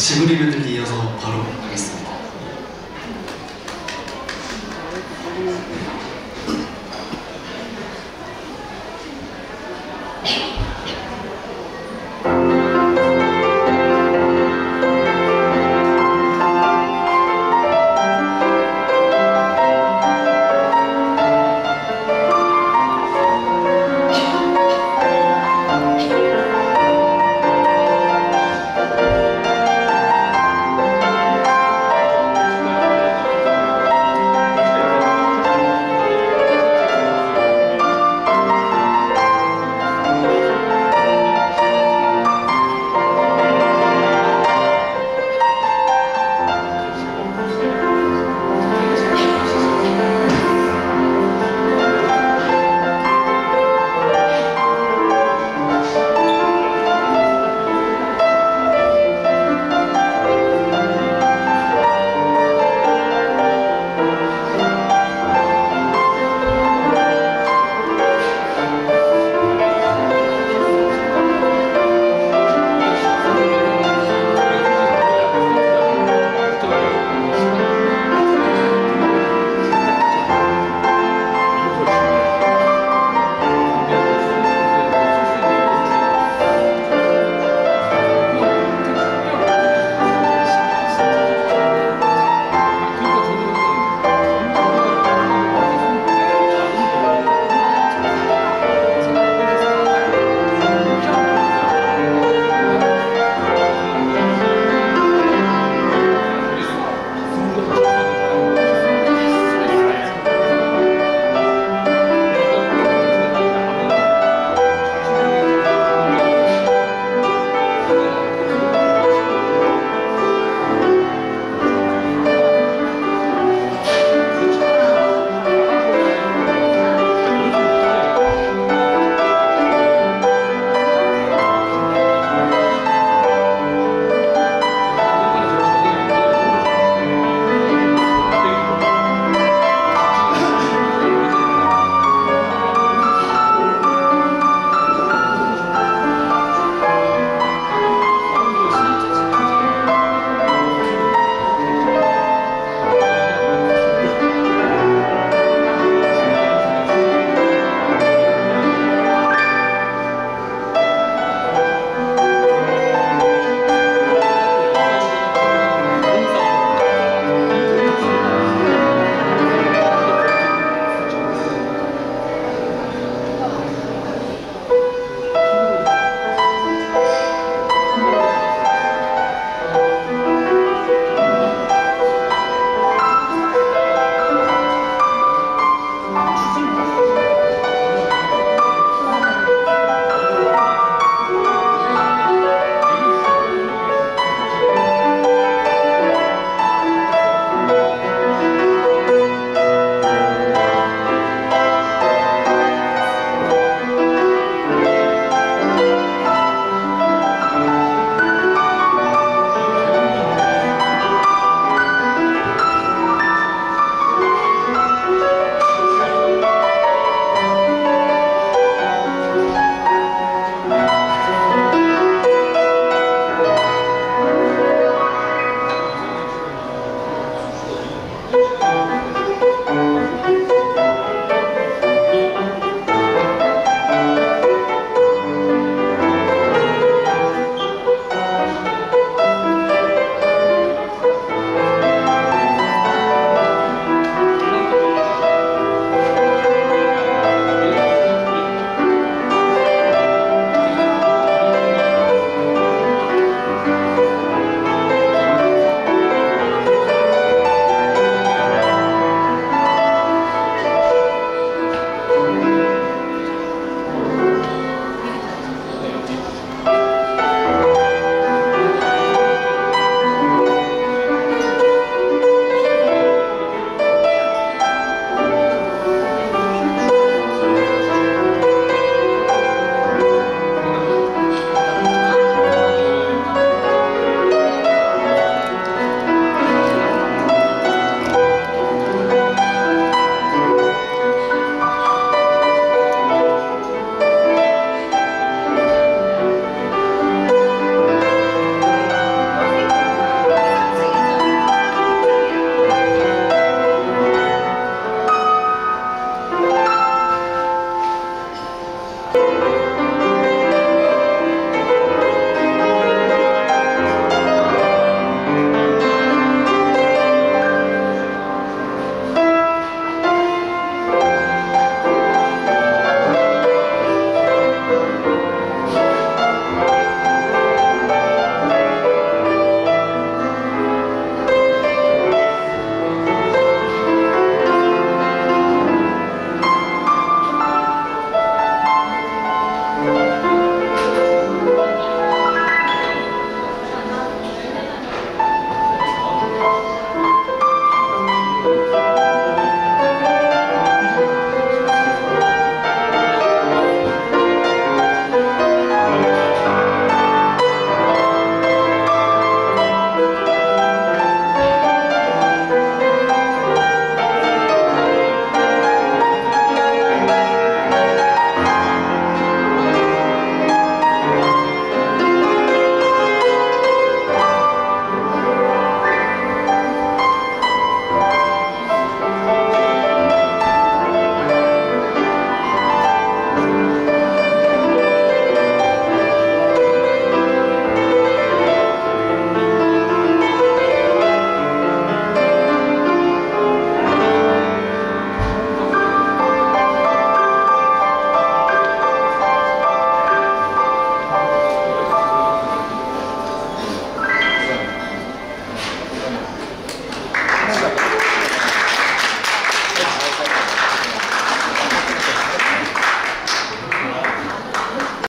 지브리뷰들 이어서 바로 가겠습니다.